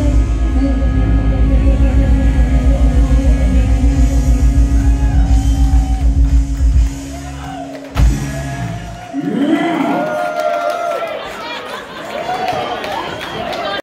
Hey, hey.